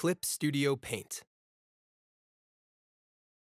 Clip Studio Paint.